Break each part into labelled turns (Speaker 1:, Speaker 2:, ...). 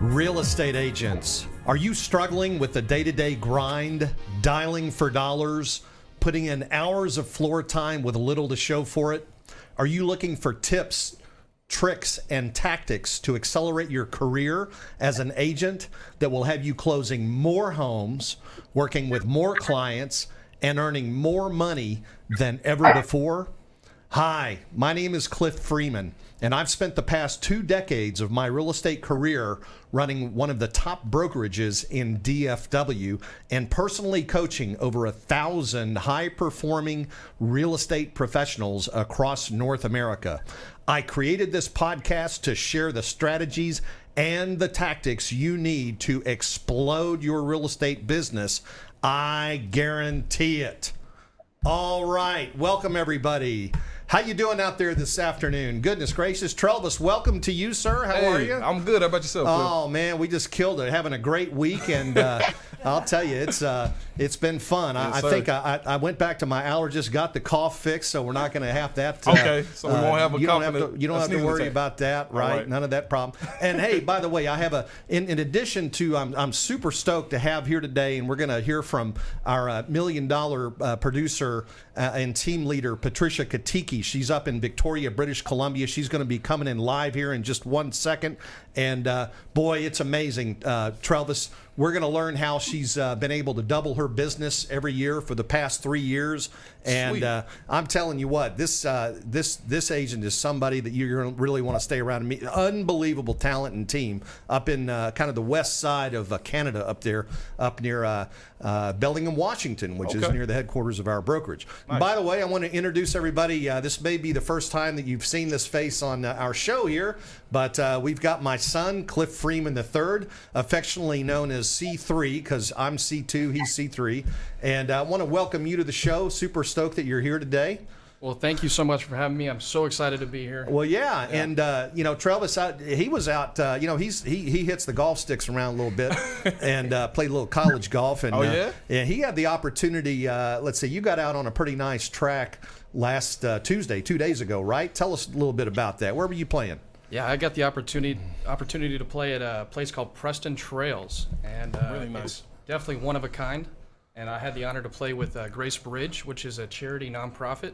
Speaker 1: Real estate agents, are you struggling with the day to day grind, dialing for dollars, putting in hours of floor time with little to show for it? Are you looking for tips, tricks, and tactics to accelerate your career as an agent that will have you closing more homes, working with more clients, and earning more money than ever before? Hi, my name is Cliff Freeman, and I've spent the past two decades of my real estate career running one of the top brokerages in DFW and personally coaching over a thousand high performing real estate professionals across North America. I created this podcast to share the strategies and the tactics you need to explode your real estate business. I guarantee it. All right, welcome everybody. How you doing out there this afternoon? Goodness gracious, Travis, welcome to you, sir. How
Speaker 2: hey,
Speaker 1: are you?
Speaker 2: I'm good. How about yourself?
Speaker 1: Oh man, we just killed it, having a great week, and uh, I'll tell you, it's uh, it's been fun.
Speaker 2: Yes,
Speaker 1: I, I think I, I went back to my allergist, got the cough fixed, so we're not going to have that. Uh,
Speaker 2: Okay, so we won't have a
Speaker 1: you don't
Speaker 2: cough
Speaker 1: have to you don't have to worry about that, right?
Speaker 2: right.
Speaker 1: None of that problem. And hey, by the way, I have a in, in addition to I'm I'm super stoked to have here today, and we're going to hear from our uh, million dollar uh, producer uh, and team leader Patricia Kiteke. She's up in Victoria, British Columbia. She's going to be coming in live here in just one second, and uh, boy, it's amazing, uh, Travis. We're going to learn how she's uh, been able to double her business every year for the past three years, and uh, I'm telling you what, this uh, this this agent is somebody that you're going to really want to stay around and meet. Unbelievable talent and team up in uh, kind of the west side of uh, Canada, up there, up near uh, uh, Bellingham, Washington, which is near the headquarters of our brokerage. By the way, I want to introduce everybody. Uh, this may be the first time that you've seen this face on uh, our show here, but uh, we've got my son, Cliff Freeman III, affectionately known as C3, because I'm C2, he's C3. And I want to welcome you to the show. Super stoked that you're here today.
Speaker 3: Well, thank you so much for having me. I'm so excited to be here.
Speaker 1: Well, yeah, and uh, you know, Travis, out, he was out. Uh, you know, he's he he hits the golf sticks around a little bit, and uh, played a little college golf. And
Speaker 2: Oh,
Speaker 1: uh,
Speaker 2: yeah?
Speaker 1: yeah, he had the opportunity. Uh, let's see, you got out on a pretty nice track last uh, Tuesday, two days ago, right? Tell us a little bit about that. Where were you playing?
Speaker 3: Yeah, I got the opportunity opportunity to play at a place called Preston Trails, and uh,
Speaker 2: Really nice.
Speaker 3: it's definitely one of a kind. And I had the honor to play with uh, Grace Bridge, which is a charity nonprofit,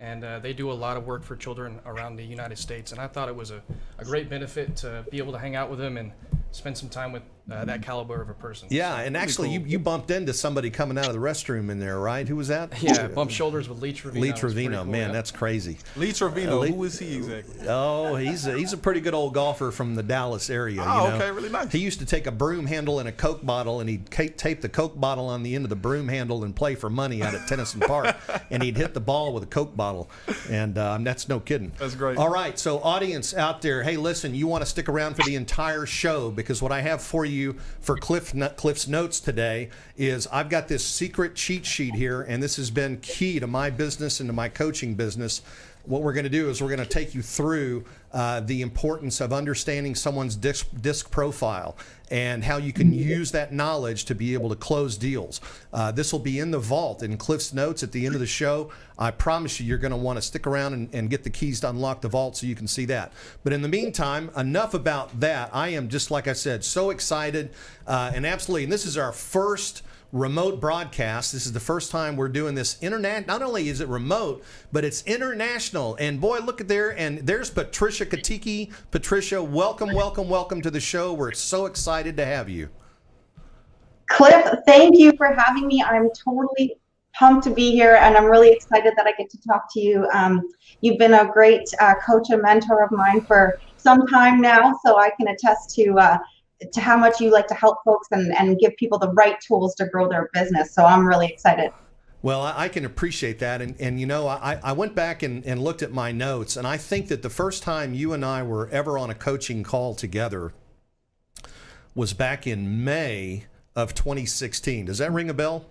Speaker 3: and uh, they do a lot of work for children around the United States. And I thought it was a, a great benefit to be able to hang out with them and spend some time with uh, that caliber of a person.
Speaker 1: Yeah, and actually, you, you bumped into somebody coming out of the restroom in there, right? Who was that?
Speaker 3: Yeah, bump shoulders with Lee Trevino.
Speaker 1: Lee
Speaker 3: It's
Speaker 1: Trevino,
Speaker 3: cool,
Speaker 1: man,
Speaker 3: yeah.
Speaker 1: that's crazy.
Speaker 2: Lee Trevino.
Speaker 1: Lee-
Speaker 2: Who is he exactly?
Speaker 1: Oh, he's a, he's a pretty good old golfer from the Dallas area.
Speaker 2: Oh,
Speaker 1: you know?
Speaker 2: okay, really nice.
Speaker 1: He used to take a broom handle and a Coke bottle, and he'd tape the Coke bottle on the end of the broom handle and play for money out at Tenison Park. and he'd hit the ball with a Coke bottle, and um, that's no kidding.
Speaker 2: That's great.
Speaker 1: All right, so audience out there, hey, listen, you want to stick around for the entire show because what I have for you for Cliff Cliff's notes today is I've got this secret cheat sheet here, and this has been key to my business and to my coaching business. What we're going to do is we're going to take you through uh, the importance of understanding someone's disc, disc profile and how you can use that knowledge to be able to close deals. Uh, this will be in the vault in Cliff's notes at the end of the show. I promise you, you're going to want to stick around and, and get the keys to unlock the vault so you can see that. But in the meantime, enough about that. I am just like I said, so excited uh, and absolutely. And this is our first remote broadcast. This is the first time we're doing this internet. Not only is it remote, but it's international. And boy, look at there. And there's Patricia Kiteke. Patricia, welcome, welcome, welcome to the show. We're so excited to have you.
Speaker 4: Cliff, thank you for having me. I'm totally pumped to be here, and I'm really excited that I get to talk to you. Um, you've been a great uh, coach and mentor of mine for some time now, so I can attest to uh, to how much you like to help folks and, and give people the right tools to grow their business. So I'm really excited.
Speaker 1: Well, I can appreciate that. And, and you know, I, I went back and, and looked at my notes, and I think that the first time you and I were ever on a coaching call together was back in May of 2016. Does that ring a bell?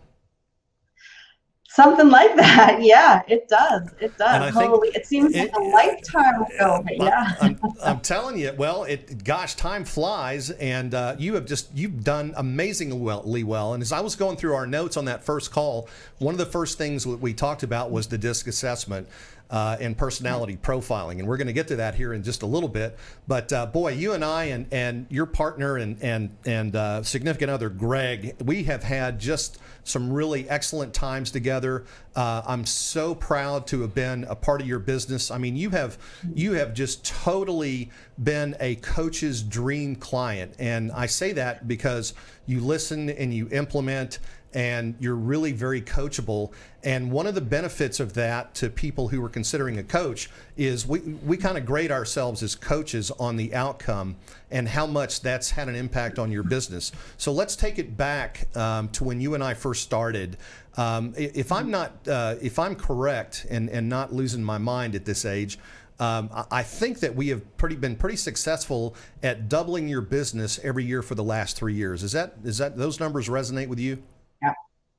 Speaker 4: Something like that. Yeah, it does. It does. Holy, it seems
Speaker 1: it-
Speaker 4: like a lifetime ago. Yeah.
Speaker 1: I'm, I'm telling you, well, it gosh, time flies, and uh, you have just you've done amazingly well, well. And as I was going through our notes on that first call, one of the first things that we talked about was the disc assessment. Uh, and personality profiling, and we're going to get to that here in just a little bit. But uh, boy, you and I and, and your partner and and and uh, significant other Greg, we have had just some really excellent times together. Uh, I'm so proud to have been a part of your business. I mean, you have you have just totally been a coach's dream client, and I say that because you listen and you implement and you're really very coachable. And one of the benefits of that to people who are considering a coach is we, we kind of grade ourselves as coaches on the outcome and how much that's had an impact on your business. So let's take it back um, to when you and I first started. Um, if I'm not, uh, if I'm correct and, and not losing my mind at this age, um, I- think that we have pretty been pretty successful at doubling your business every year for the last three years. Is that is that those numbers resonate with you?
Speaker 4: Yeah,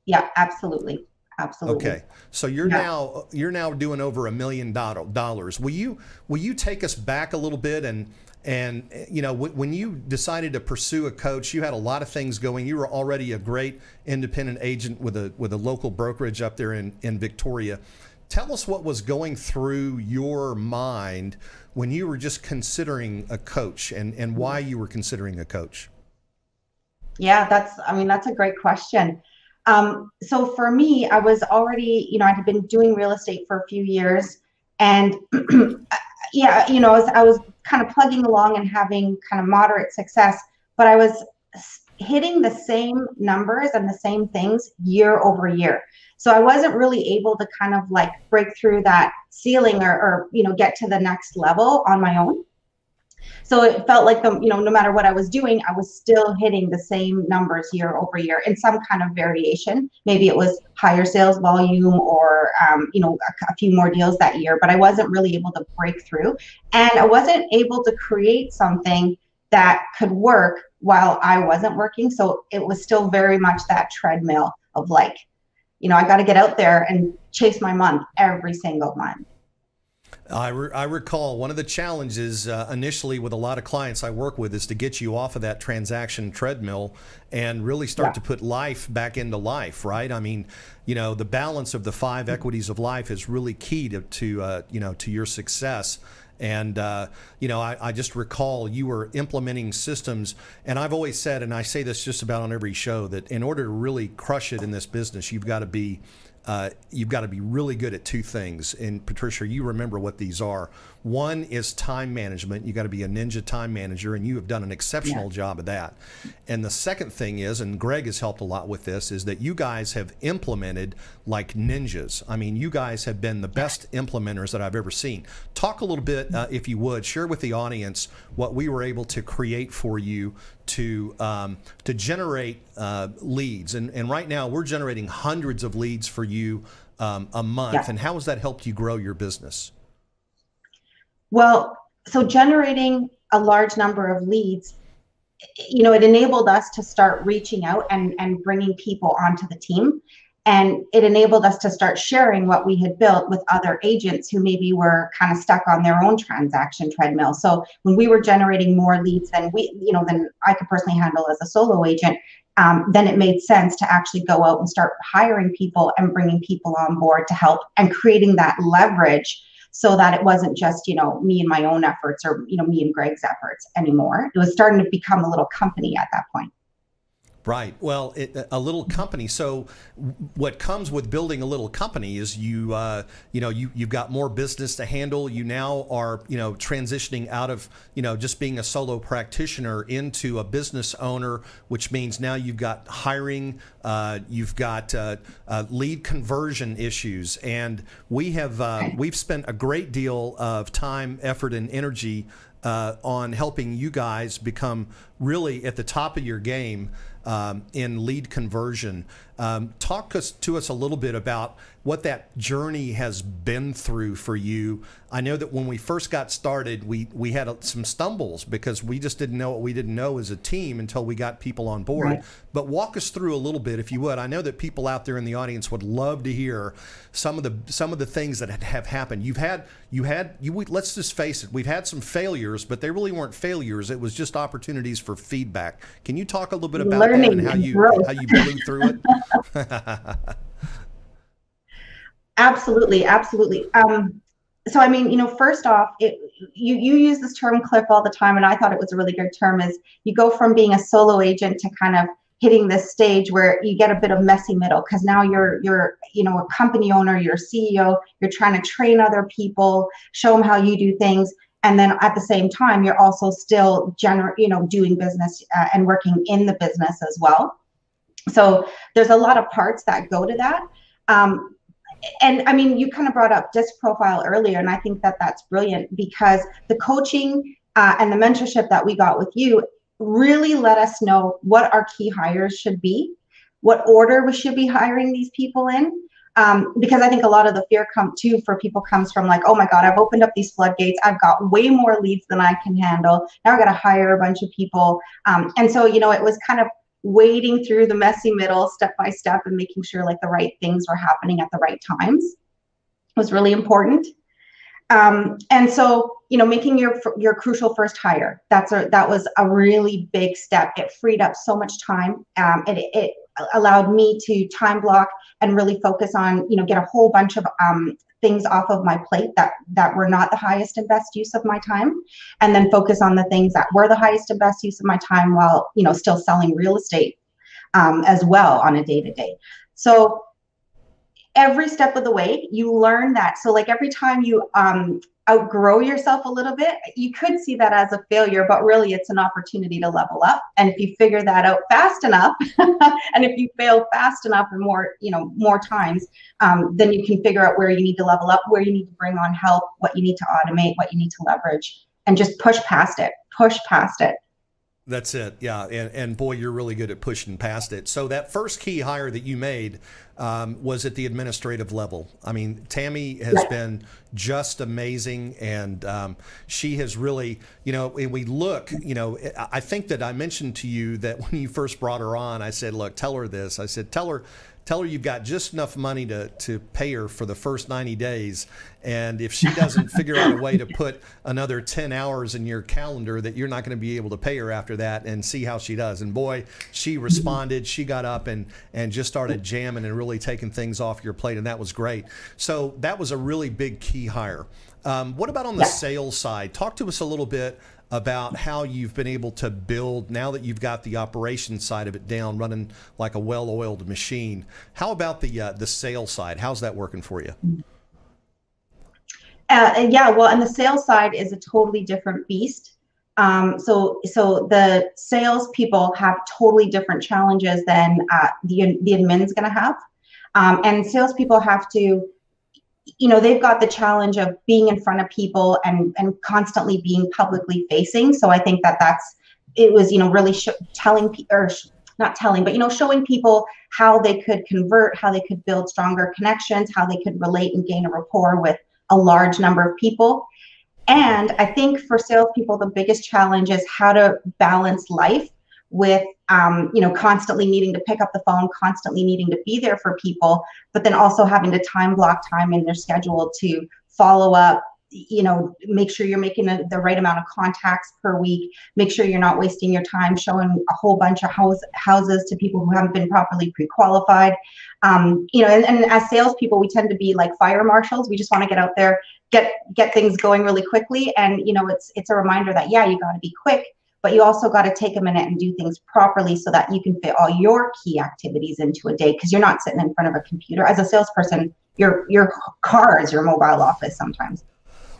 Speaker 4: Yeah, absolutely. Absolutely.
Speaker 1: Okay, so you're
Speaker 4: Yeah.
Speaker 1: now you're now doing over a million dollar- Will you will you take us back a little bit and and you know when you decided to pursue a coach, you had a lot of things going. You were already a great independent agent with a with a local brokerage up there in in Victoria. Tell us what was going through your mind when you were just considering a coach and and why you were considering a coach.
Speaker 4: Yeah, that's, I mean, that's a great question. Um, so for me, I was already, you know, I had been doing real estate for a few years and yeah, you know, I was, I was kind of plugging along and having kind of moderate success, but I was hitting the same numbers and the same things year over year. So I wasn't really able to kind of like break through that ceiling or, or you know, get to the next level on my own. So it felt like the, you know, no matter what I was doing, I was still hitting the same numbers year over year in some kind of variation. Maybe it was higher sales volume or, um, you know, a, a few more deals that year, but I wasn't really able to break through. And I wasn't able to create something that could work while I wasn't working. So it was still very much that treadmill of like, you know, I got to get out there and chase my month every single month.
Speaker 1: I, re- I recall one of the challenges uh, initially with a lot of clients I work with is to get you off of that transaction treadmill and really start
Speaker 4: Yeah.
Speaker 1: to put life back into life, right? I mean, you know, the balance of the five equities of life is really key to, to uh, you know, to your success. And, uh, you know, I, I just recall you were implementing systems. And I've always said, and I say this just about on every show, that in order to really crush it in this business, you've got to be uh, you've got to be really good at two things. And Patricia, you remember what these are. One is time management. You got to be a ninja time manager, and you have done an exceptional job of that. And the second thing is, and Greg has helped a lot with this, is that you guys have implemented like ninjas. I mean, you guys have been the best implementers that I've ever seen. Talk a little bit, uh, if you would, share with the audience what we were able to create for you to um, to generate uh, leads. And and right now we're generating hundreds of leads for you um, a month.
Speaker 4: Yeah.
Speaker 1: And how has that helped you grow your business?
Speaker 4: Well, so generating a large number of leads, you know, it enabled us to start reaching out and, and bringing people onto the team. And it enabled us to start sharing what we had built with other agents who maybe were kind of stuck on their own transaction treadmill. So when we were generating more leads than we, you know, than I could personally handle as a solo agent, um, then it made sense to actually go out and start hiring people and bringing people on board to help and creating that leverage so that it wasn't just you know me and my own efforts or you know me and greg's efforts anymore. It was starting to become a little company at that point
Speaker 1: Right. Well, it, a little company. So, what comes with building a little company is you, uh, you know, you you've got more business to handle. You now are, you know, transitioning out of, you know, just being a solo practitioner into a business owner, which means now you've got hiring, uh, you've got uh, uh, lead conversion issues, and we have uh, we've spent a great deal of time, effort, and energy uh, on helping you guys become really at the top of your game. Um, in lead conversion. Um, talk us to us a little bit about what that journey has been through for you. I know that when we first got started, we we had some stumbles because we just didn't know what we didn't know as a team until we got people on board. Right. But walk us through a little bit, if you would. I know that people out there in the audience would love to hear some of the some of the things that have happened. You've had you had you. Let's just face it. We've had some failures, but they really weren't failures. It was just opportunities for feedback. Can you talk a little bit about Learning that and how you growth. how you blew through it?
Speaker 4: absolutely, absolutely. Um, so I mean, you know, first off, it, you you use this term Cliff all the time, and I thought it was a really good term. Is you go from being a solo agent to kind of hitting this stage where you get a bit of messy middle because now you're you're you know a company owner, you're a CEO, you're trying to train other people, show them how you do things, and then at the same time you're also still gener- you know doing business uh, and working in the business as well. So there's a lot of parts that go to that. Um, and I mean, you kind of brought up disc profile earlier, and I think that that's brilliant because the coaching uh, and the mentorship that we got with you really let us know what our key hires should be, what order we should be hiring these people in. Um, because I think a lot of the fear come too for people comes from like, oh my God, I've opened up these floodgates. I've got way more leads than I can handle. Now I got to hire a bunch of people. Um, and so, you know, it was kind of wading through the messy middle step by step and making sure like the right things were happening at the right times was really important. Um, and so, you know, making your your crucial first hire that's a that was a really big step. It freed up so much time. Um, it, it allowed me to time block and really focus on, you know, get a whole bunch of um, things off of my plate that that were not the highest and best use of my time and then focus on the things that were the highest and best use of my time while you know still selling real estate um, as well on a day to day so every step of the way you learn that. So like every time you um, outgrow yourself a little bit, you could see that as a failure, but really it's an opportunity to level up. And if you figure that out fast enough, and if you fail fast enough and more, you know, more times, um, then you can figure out where you need to level up, where you need to bring on help, what you need to automate, what you need to leverage, and just push past it, push past it.
Speaker 1: That's it. Yeah. And, and boy, you're really good at pushing past it. So that first key hire that you made um, was at the administrative level. I mean, Tammy has yeah. been just amazing. And um, she has really, you know, when we look, you know, I think that I mentioned to you that when you first brought her on, I said, look, tell her this. I said, tell her tell her you've got just enough money to, to pay her for the first 90 days. And if she doesn't figure out a way to put another 10 hours in your calendar, that you're not going to be able to pay her after that and see how she does. And boy, she responded. She got up and, and just started jamming and really taking things off your plate. And that was great. So that was a really big key hire. Um, what about on the sales side? Talk to us a little bit about how you've been able to build now that you've got the operation side of it down, running like a well-oiled machine. How about the uh, the sales side? How's that working for you?
Speaker 4: Uh, yeah, well, and the sales side is a totally different beast. Um, so, so the sales people have totally different challenges than uh, the the admin's going to have, um, and salespeople have to you know they've got the challenge of being in front of people and and constantly being publicly facing. So i think that that's it was you know really sh- telling or sh- not telling but you know showing people how they could convert how they could build stronger connections how they could relate and gain a rapport with a large number of people. And i think for salespeople the biggest challenge is how to balance life with um, you know constantly needing to pick up the phone constantly needing to be there for people but then also having to time block time in their schedule to follow up you know make sure you're making a, the right amount of contacts per week make sure you're not wasting your time showing a whole bunch of house, houses to people who haven't been properly pre-qualified. Um, you know and, and as salespeople we tend to be like fire marshals. We just want to get out there get get things going really quickly. And you know it's it's a reminder that yeah you got to be quick but you also got to take a minute and do things properly so that you can fit all your key activities into a day because you're not sitting in front of a computer. As a salesperson your your car is your mobile office sometimes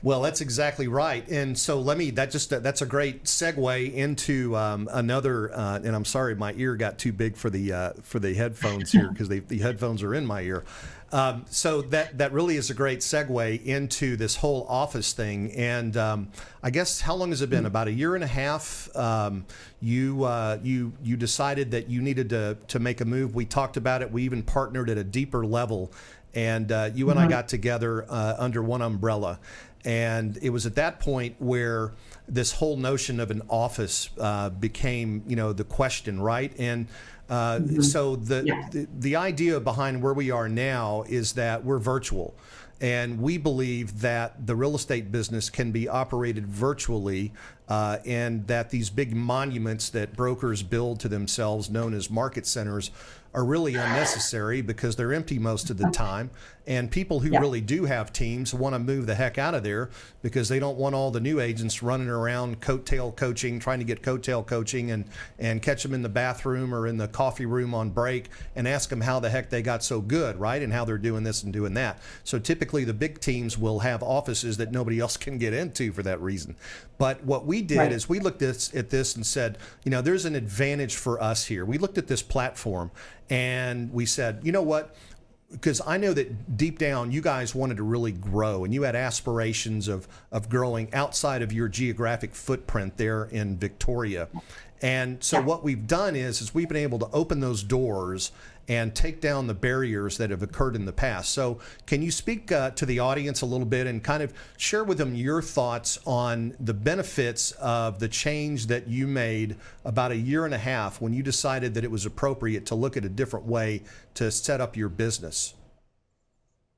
Speaker 1: Well, that's exactly right. And so let me, that just, that's a great segue into um, another, uh, and I'm sorry, my ear got too big for the, uh, for the headphones here because the headphones are in my ear. Um, so that that really is a great segue into this whole office thing. And um, I guess how long has it been? About a year and a half. Um, you uh, you you decided that you needed to to make a move. We talked about it. We even partnered at a deeper level, and uh, you and mm-hmm. I got together uh, under one umbrella. And it was at that point where this whole notion of an office uh, became, you know, the question, right? And uh, mm-hmm. So the, yeah. the, the idea behind where we are now is that we're virtual, and we believe that the real estate business can be operated virtually, uh, and that these big monuments that brokers build to themselves, known as market centers, are really unnecessary because they're empty most of the time. And people who yeah. really do have teams want to move the heck out of there because they don't want all the new agents running around coattail coaching, trying to get coattail coaching and, and catch them in the bathroom or in the coffee room on break and ask them how the heck they got so good, right? And how they're doing this and doing that. So typically the big teams will have offices that nobody else can get into for that reason. But what we did right. is we looked at, at this and said, you know, there's an advantage for us here. We looked at this platform and we said, you know what? Because I know that deep down you guys wanted to really grow and you had aspirations of, of growing outside of your geographic footprint there in Victoria. And so what we've done is, is we've been able to open those doors and take down the barriers that have occurred in the past. So, can you speak uh, to the audience a little bit and kind of share with them your thoughts on the benefits of the change that you made about a year and a half when you decided that it was appropriate to look at a different way to set up your business?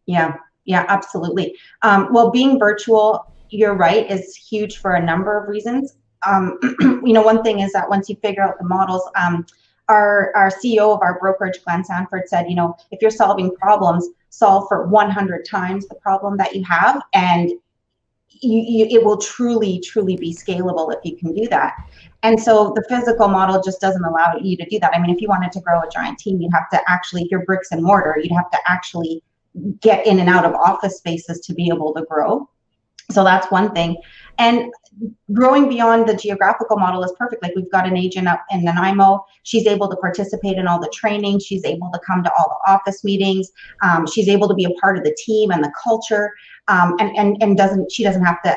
Speaker 4: Yeah, yeah, absolutely. Um, well, being virtual, you're right, is huge for a number of reasons. Um, you know, one thing is that once you figure out the models, um, our, our CEO of our brokerage, Glenn Sanford, said, you know, if you're solving problems, solve for 100 times the problem that you have, and you, you, it will truly, truly be scalable if you can do that. And so the physical model just doesn't allow you to do that. I mean, if you wanted to grow a giant team, you'd have to actually, if you're bricks and mortar, you'd have to actually get in and out of office spaces to be able to grow. So that's one thing. And growing beyond the geographical model is perfect. Like we've got an agent up in Nanaimo. She's able to participate in all the training. She's able to come to all the office meetings. Um, she's able to be a part of the team and the culture. Um, and, and, and doesn't, she doesn't have to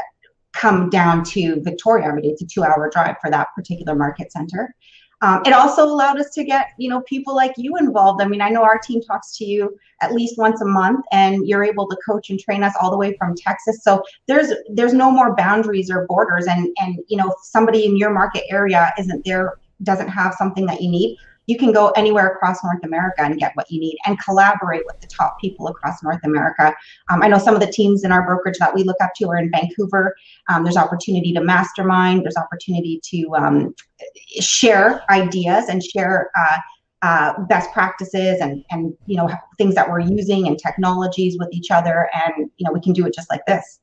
Speaker 4: come down to Victoria. I mean, it's a two hour drive for that particular market center. Um, it also allowed us to get you know people like you involved. I mean, I know our team talks to you at least once a month, and you're able to coach and train us all the way from Texas. So there's there's no more boundaries or borders. And and you know, somebody in your market area isn't there, doesn't have something that you need you can go anywhere across North America and get what you need and collaborate with the top people across North America. Um, I know some of the teams in our brokerage that we look up to are in Vancouver. Um, there's opportunity to mastermind, there's opportunity to um, share ideas and share. Uh, uh, best practices and and you know things that we're using and technologies with each other and you know we can do it just like this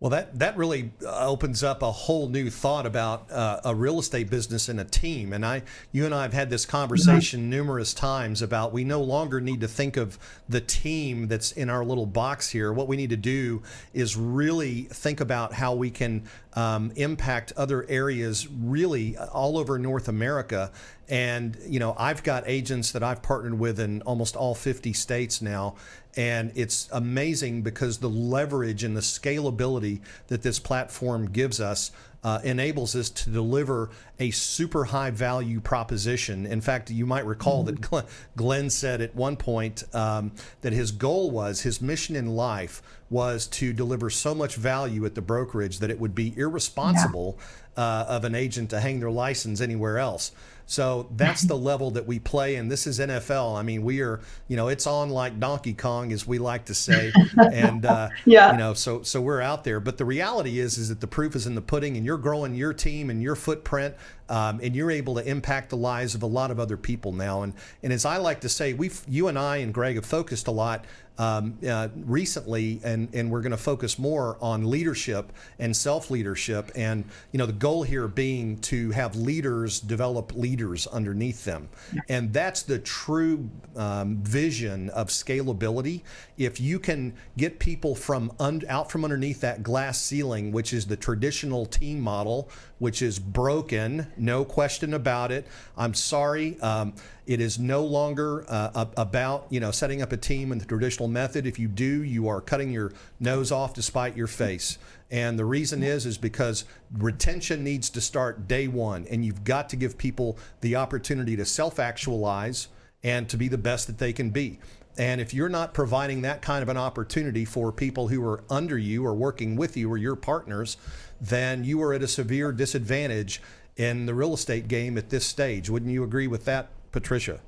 Speaker 1: well, that, that really uh, opens up a whole new thought about uh, a real estate business and a team. And I, you and I have had this conversation mm-hmm. numerous times about we no longer need to think of the team that's in our little box here. What we need to do is really think about how we can um, impact other areas really all over North America. And, you know, I've got agents that I've partnered with in almost all 50 states now. And it's amazing because the leverage and the scalability that this platform gives us uh, enables us to deliver a super high value proposition. In fact, you might recall mm-hmm. that Glenn said at one point um, that his goal was, his mission in life was to deliver so much value at the brokerage that it would be irresponsible yeah. uh, of an agent to hang their license anywhere else. So that's the level that we play, and this is NFL. I mean, we are, you know, it's on like Donkey Kong, as we like to say, and uh, yeah, you know, so so we're out there. But the reality is, is that the proof is in the pudding, and you're growing your team and your footprint, um, and you're able to impact the lives of a lot of other people now. And and as I like to say, we, you and I and Greg have focused a lot um, uh, recently, and, and we're going to focus more on leadership and self leadership. And, you know, the goal here being to have leaders develop leaders underneath them. And that's the true um, vision of scalability. If you can get people from out from underneath that glass ceiling, which is the traditional team model, which is broken, no question about it. I'm sorry. Um, it is no longer uh, about you know setting up a team in the traditional method. If you do, you are cutting your nose off to spite your face. And the reason is is because retention needs to start day one, and you've got to give people the opportunity to self-actualize and to be the best that they can be. And if you're not providing that kind of an opportunity for people who are under you or working with you or your partners, then you are at a severe disadvantage in the real estate game at this stage. Wouldn't you agree with that, Patricia?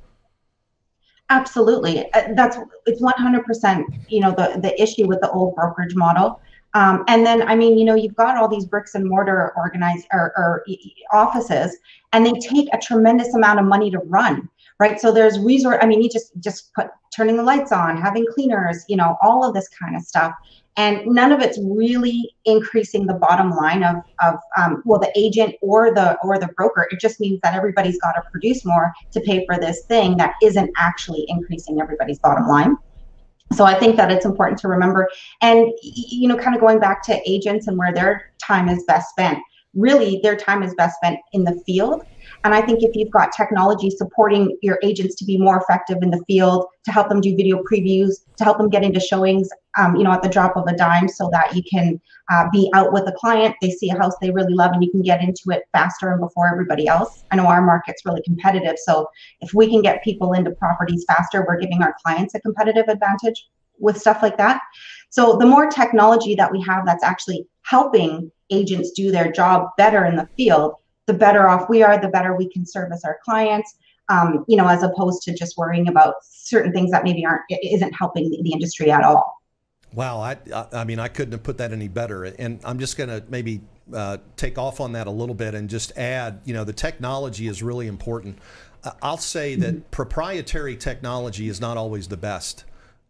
Speaker 4: Absolutely. Uh, that's it's 100%, you know, the the issue with the old brokerage model. Um, and then, I mean, you know, you've got all these bricks and mortar organized or, or offices, and they take a tremendous amount of money to run, right? So there's resource. I mean, you just just put turning the lights on, having cleaners, you know, all of this kind of stuff and none of it's really increasing the bottom line of, of um, well the agent or the or the broker it just means that everybody's got to produce more to pay for this thing that isn't actually increasing everybody's bottom line so i think that it's important to remember and you know kind of going back to agents and where their time is best spent. Really their time is best spent in the field and I think if you've got technology supporting your agents to be more effective in the field, to help them do video previews, to help them get into showings, um, you know, at the drop of a dime, so that you can uh, be out with a client, they see a house they really love, and you can get into it faster and before everybody else. I know our market's really competitive, so if we can get people into properties faster, we're giving our clients a competitive advantage with stuff like that. So the more technology that we have that's actually helping agents do their job better in the field, the better off we are, the better we can service our clients. Um, you know, as opposed to just worrying about certain things that maybe aren't isn't helping the, the industry at all.
Speaker 1: Wow, I, I mean, I couldn't have put that any better. And I'm just going to maybe uh, take off on that a little bit and just add, you know, the technology is really important. I'll say that mm-hmm. proprietary technology is not always the best.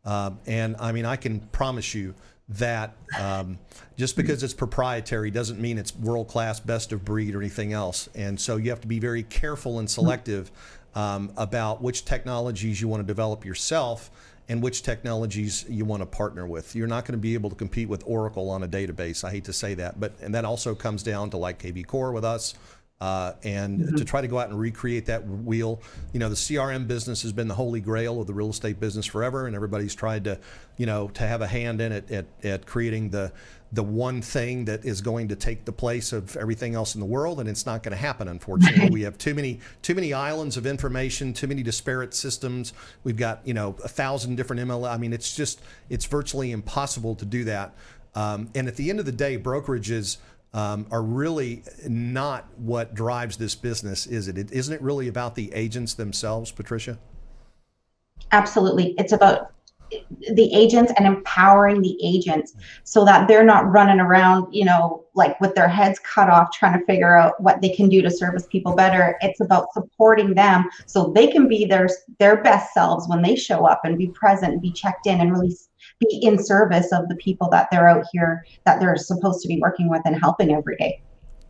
Speaker 1: Uh, and I mean, I can promise you that um, just because it's proprietary doesn't mean it's world class, best of breed, or anything else. And so you have to be very careful and selective um, about which technologies you want to develop yourself and which technologies you want to partner with. You're not going to be able to compete with Oracle on a database. I hate to say that, but and that also comes down to like kvCORE with us. Uh, and mm-hmm. to try to go out and recreate that wheel. You know, the CRM business has been the holy grail of the real estate business forever, and everybody's tried to, you know, to have a hand in it at, at creating the the one thing that is going to take the place of everything else in the world, and it's not going to happen. Unfortunately, we have too many too many islands of information, too many disparate systems. We've got you know a thousand different ML. I mean, it's just it's virtually impossible to do that. Um, and at the end of the day, brokerages um, are really not what drives this business, is it? it? Isn't it really about the agents themselves, Patricia?
Speaker 4: Absolutely. It's about the agents and empowering the agents so that they're not running around, you know, like with their heads cut off trying to figure out what they can do to service people better. It's about supporting them so they can be their their best selves when they show up and be present and be checked in and really be in service of the people that they're out here that they're supposed to be working with and helping every day.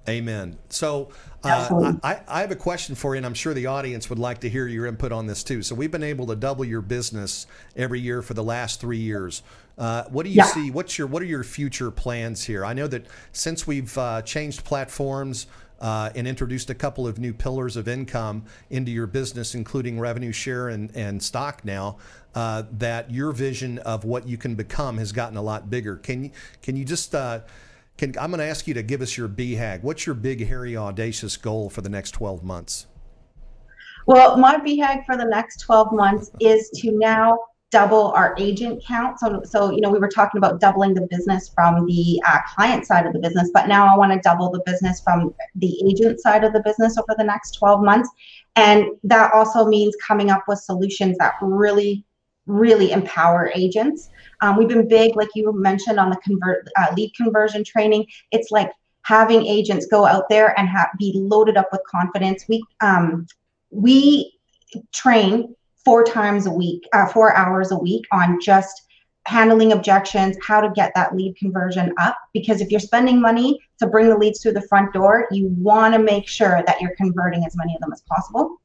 Speaker 1: Amen. So uh, I, I, have a question for you, and I'm sure the audience would like to hear your input on this too. So we've been able to double your business every year for the last three years. Uh, what do you yeah. see? What's your what are your future plans here? I know that since we've uh, changed platforms uh, and introduced a couple of new pillars of income into your business, including revenue share and, and stock now, uh, that your vision of what you can become has gotten a lot bigger. Can you can you just uh, can, I'm going to ask you to give us your BHAG. What's your big, hairy, audacious goal for the next 12 months?
Speaker 4: Well, my BHAG for the next 12 months is to now double our agent count. So, so you know, we were talking about doubling the business from the uh, client side of the business, but now I want to double the business from the agent side of the business over the next 12 months. And that also means coming up with solutions that really, really empower agents. Um, we've been big, like you mentioned, on the convert uh, lead conversion training. It's like having agents go out there and have, be loaded up with confidence. We um, we train four times a week, uh, four hours a week on just handling objections, how to get that lead conversion up. Because if you're spending money to bring the leads through the front door, you want to make sure that you're converting as many of them as possible.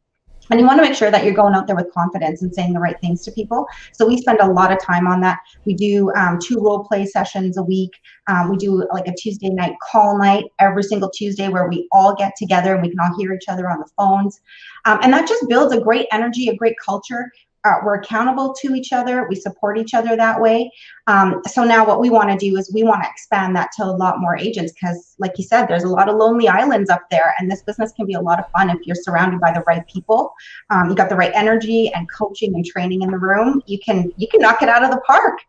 Speaker 4: And you want to make sure that you're going out there with confidence and saying the right things to people. So we spend a lot of time on that. We do um, two role play sessions a week. Um, we do like a Tuesday night call night every single Tuesday where we all get together and we can all hear each other on the phones. Um, and that just builds a great energy, a great culture uh, we're accountable to each other. We support each other that way. Um, so now what we want to do is we want to expand that to a lot more agents because, like you said, there's a lot of lonely islands up there, and this business can be a lot of fun if you're surrounded by the right people. Um, you got the right energy and coaching and training in the room. You can you can knock it out of the park.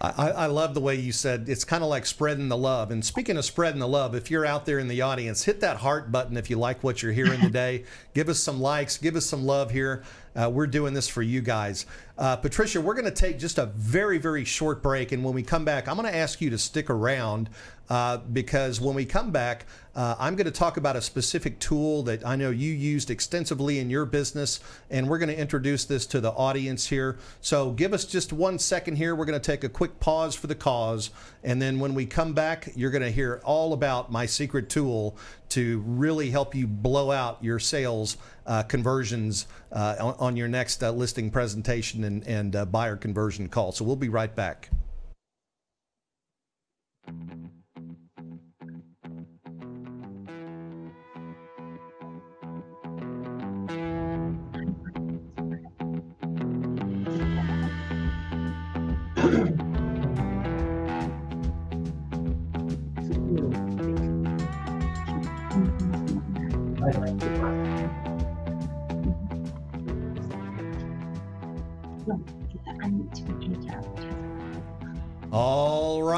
Speaker 1: I, I, love the way you said it's kind of like spreading the love. And speaking of spreading the love, if you're out there in the audience, hit that heart button if you like what you're hearing today. give us some likes, give us some love here. Uh, we're doing this for you guys. Uh, Patricia, we're going to take just a very, very short break. And when we come back, I'm going to ask you to stick around uh, because when we come back, uh, I'm going to talk about a specific tool that I know you used extensively in your business, and we're going to introduce this to the audience here. So give us just one second here. We're going to take a quick pause for the cause, and then when we come back, you're going to hear all about my secret tool to really help you blow out your sales uh, conversions uh, on, on, your next uh, listing presentation and, and uh, buyer conversion call. So we'll be right back.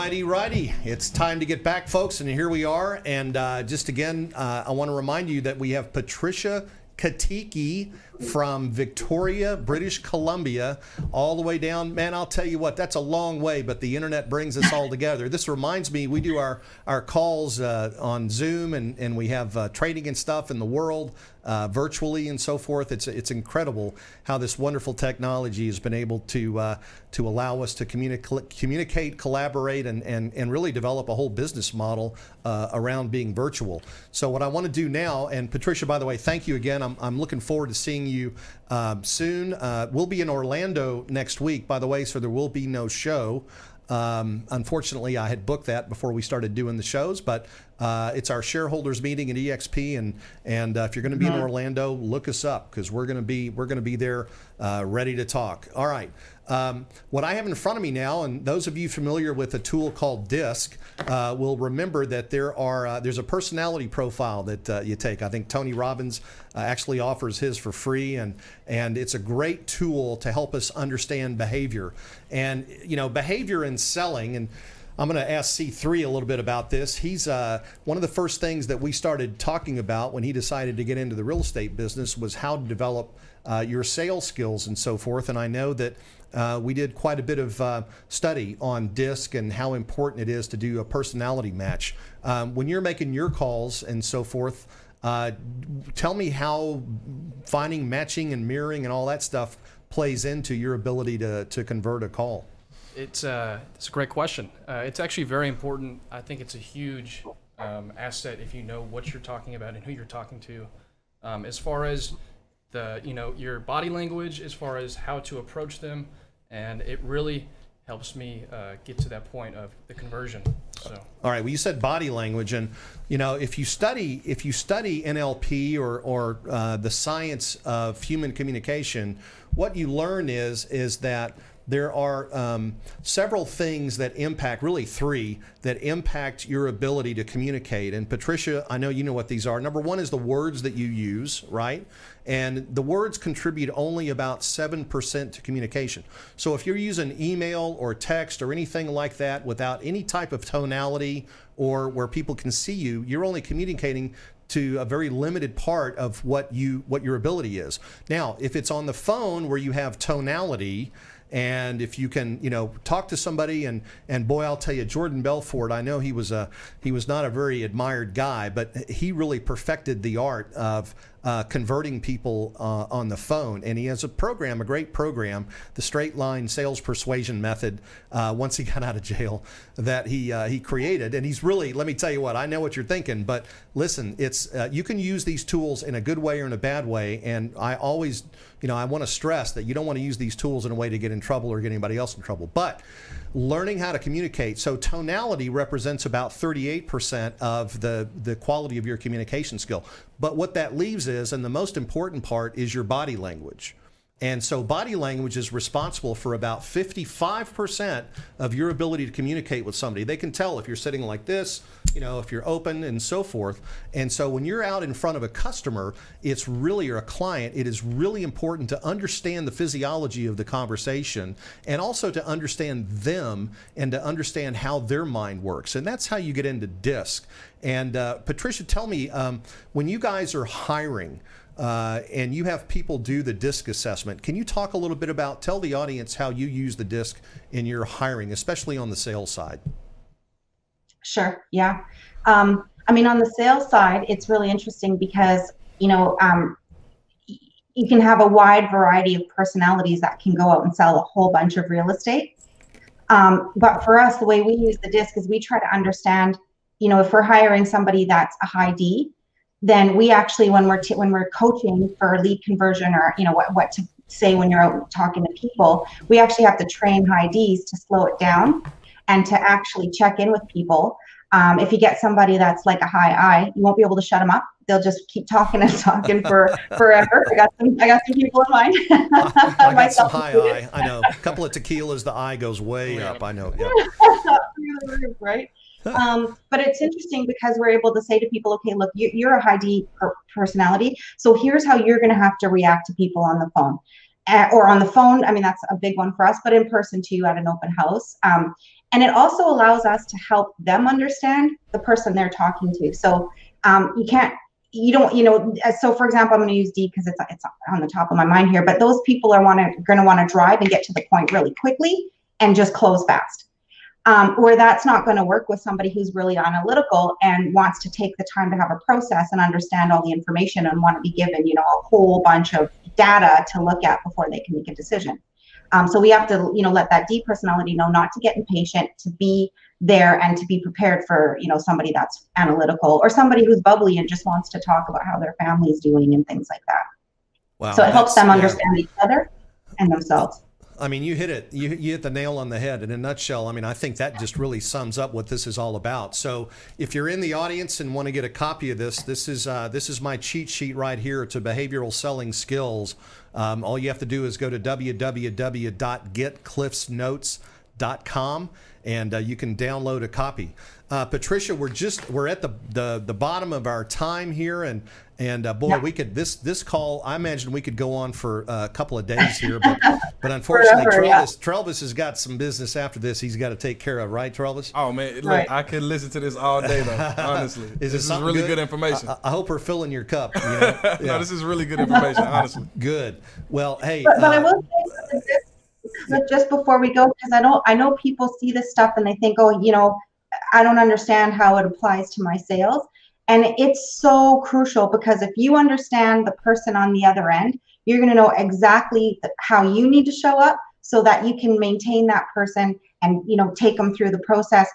Speaker 1: Righty, righty. It's time to get back, folks, and here we are. And uh, just again, uh, I want to remind you that we have Patricia Kiteke from Victoria, British Columbia, all the way down. Man, I'll tell you what, that's a long way, but the internet brings us all together. This reminds me, we do our, our calls uh, on Zoom and, and we have uh, trading and stuff in the world uh, virtually and so forth. It's, it's incredible how this wonderful technology has been able to, uh, to allow us to communi- communicate, collaborate, and, and, and really develop a whole business model uh, around being virtual. So, what I want to do now, and Patricia, by the way, thank you again. I'm, I'm looking forward to seeing you um, soon. Uh, we'll be in Orlando next week, by the way, so there will be no show. Um, unfortunately, I had booked that before we started doing the shows, but uh, it's our shareholders meeting at EXP, and and uh, if you're going to be in mm-hmm. Orlando, look us up because we're going to be we're going to be there, uh, ready to talk. All right. Um, what I have in front of me now, and those of you familiar with a tool called DISC uh, will remember that there are uh, there's a personality profile that uh, you take. I think Tony Robbins uh, actually offers his for free, and and it's a great tool to help us understand behavior. And you know, behavior in selling and I'm going to ask C3 a little bit about this. He's uh, one of the first things that we started talking about when he decided to get into the real estate business was how to develop uh, your sales skills and so forth. And I know that uh, we did quite a bit of uh, study on DISC and how important it is to do a personality match. Um, when you're making your calls and so forth, uh, tell me how finding matching and mirroring and all that stuff plays into your ability to, to convert a call.
Speaker 3: It's uh, it's a great question. Uh, it's actually very important. I think it's a huge um, asset if you know what you're talking about and who you're talking to. Um, as far as the you know your body language, as far as how to approach them, and it really helps me uh, get to that point of the conversion. So.
Speaker 1: All right. Well, you said body language, and you know, if you study if you study NLP or or uh, the science of human communication, what you learn is is that there are um, several things that impact, really three, that impact your ability to communicate. And Patricia, I know you know what these are. Number one is the words that you use, right? And the words contribute only about 7% to communication. So if you're using email or text or anything like that without any type of tonality or where people can see you, you're only communicating to a very limited part of what you what your ability is. Now, if it's on the phone where you have tonality, and if you can, you know, talk to somebody and and boy, I'll tell you, Jordan Belfort. I know he was a he was not a very admired guy, but he really perfected the art of uh, converting people uh, on the phone. And he has a program, a great program, the Straight Line Sales Persuasion Method. Uh, once he got out of jail, that he uh, he created, and he's really. Let me tell you what I know what you're thinking, but listen, it's uh, you can use these tools in a good way or in a bad way, and I always, you know, I want to stress that you don't want to use these tools in a way to get in trouble or get anybody else in trouble, but learning how to communicate. So tonality represents about 38% of the, the quality of your communication skill. But what that leaves is, and the most important part, is your body language. And so body language is responsible for about 55% of your ability to communicate with somebody. They can tell if you're sitting like this, you know, if you're open and so forth. And so when you're out in front of a customer, it's really, or a client, it is really important to understand the physiology of the conversation and also to understand them and to understand how their mind works. And that's how you get into DISC. And uh, Patricia, tell me, um, when you guys are hiring, uh, and you have people do the DISC assessment. Can you talk a little bit about, tell the audience how you use the DISC in your hiring, especially on the sales side?
Speaker 4: Sure, yeah. Um, I mean, on the sales side, it's really interesting because, you know, um, you can have a wide variety of personalities that can go out and sell a whole bunch of real estate. Um, but for us, the way we use the DISC is we try to understand, you know, if we're hiring somebody that's a high D, then we actually when we're t- when we're coaching for lead conversion or you know what what to say when you're out talking to people we actually have to train high d's to slow it down and to actually check in with people um, if you get somebody that's like a high I, you won't be able to shut them up. They'll just keep talking and talking for forever. I got some, I got some people in mind.
Speaker 1: I got some high I. I know. A couple of tequilas, the eye goes way up. I know. Yeah.
Speaker 4: right um, but it's interesting because we're able to say to people, okay, look, you, are a high D personality, so here's how you're going to have to react to people on the phone. Uh, or on the phone, I mean, that's a big one for us, but in person too at an open house. Um, and it also allows us to help them understand the person they're talking to. So um, you can't, you don't, you know. So for example, I'm going to use D because it's it's on the top of my mind here. But those people are want to going to want to drive and get to the point really quickly and just close fast um, where that's not going to work with somebody who's really analytical and wants to take the time to have a process and understand all the information and want to be given, you know, a whole bunch of data to look at before they can make a decision. Um, so we have to, you know, let that D personality know not to get impatient, to be there and to be prepared for, you know, somebody that's analytical or somebody who's bubbly and just wants to talk about how their family is doing and things like that. Wow, so it helps them understand yeah. each other and themselves.
Speaker 1: I mean, you hit it. You, you hit the nail on the head. In a nutshell, I mean, I think that just really sums up what this is all about. So, if you're in the audience and want to get a copy of this, this is uh, this is my cheat sheet right here to behavioral selling skills. Um, all you have to do is go to www.getcliffsnotes.com and uh, you can download a copy. Uh, Patricia, we're just we're at the, the the bottom of our time here, and and uh, boy, yeah. we could this this call. I imagine we could go on for a couple of days here, but but unfortunately, Forever, Travis yeah. Travis has got some business after this. He's got to take care of, right, Travis?
Speaker 2: Oh man, look, right. I could listen to this all day though. Honestly, is this is really good? good, information.
Speaker 1: I, I, hope we're filling your cup. You know? yeah.
Speaker 2: no, this is really good information. Honestly,
Speaker 1: good. Well, hey,
Speaker 4: but, but I uh, will say this just before we go because I know I know people see this stuff and they think, oh, you know I don't understand how it applies to my sales. And it's so crucial because if you understand the person on the other end, you're going to know exactly how you need to show up so that you can maintain that person and you know take them through the process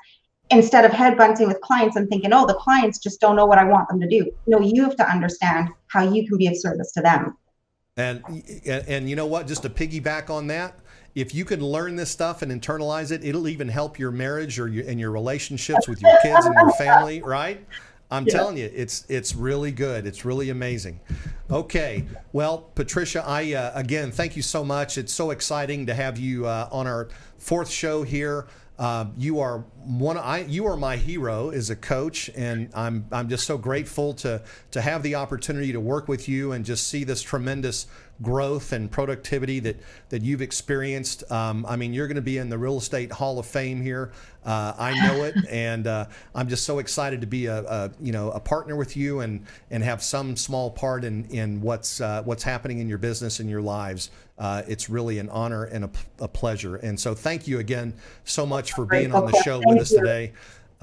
Speaker 4: instead of headbutting with clients and thinking, oh, the clients just don't know what I want them to do. No, you have to understand how you can be of service to them.
Speaker 1: And and you know what? Just to piggyback on that, if you can learn this stuff and internalize it, it'll even help your marriage or your, and your relationships with your kids and your family, right? I'm yeah. telling you, it's it's really good. It's really amazing. Okay, well, Patricia, I uh, again thank you so much. It's so exciting to have you uh, on our fourth show here. Uh, you are one. I you are my hero as a coach, and I'm I'm just so grateful to to have the opportunity to work with you and just see this tremendous growth and productivity that that you've experienced. Um, I mean, you're going to be in the real estate Hall of Fame here. Uh, I know it, and uh, I'm just so excited to be a, a, you know a partner with you and and have some small part in in what's uh, what's happening in your business and your lives. Uh, it's really an honor and a, a, pleasure. And so, thank you again so much for being on the show with us today.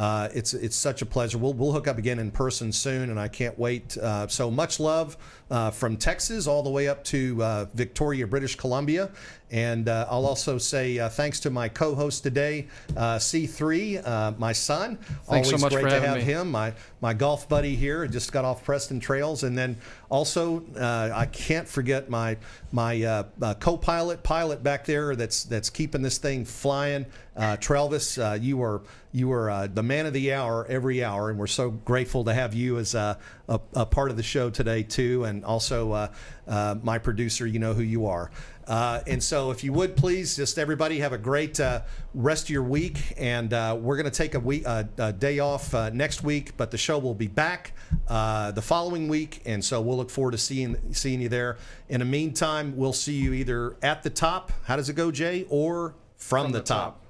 Speaker 1: Uh, it's it's such a pleasure. We'll we'll hook up again in person soon, and I can't wait. Uh, so much love uh, from Texas all the way up to uh, Victoria, British Columbia, and uh, I'll also say uh, thanks to my co-host today, C3, my son.
Speaker 3: Thanks
Speaker 1: Always
Speaker 3: so much
Speaker 1: great
Speaker 3: for
Speaker 1: to have
Speaker 3: me.
Speaker 1: him. My my golf buddy here just got off Preston Trails, and then also I can't forget my my co-pilot pilot back there that's that's keeping this thing flying. Trelvis, you are you are uh, the man of the hour every hour, and we're so grateful to have you as a, a, a part of the show today too, and also uh, uh, my producer. You know who you are, uh, and so if you would please, just everybody have a great uh, rest of your week, and uh, we're going to take a week a day off next week, but the show will be back the following week, and so we'll look forward to seeing seeing you there. In the meantime, we'll see you either at the top. How does it go, Jay, or from, from the, the, top. top.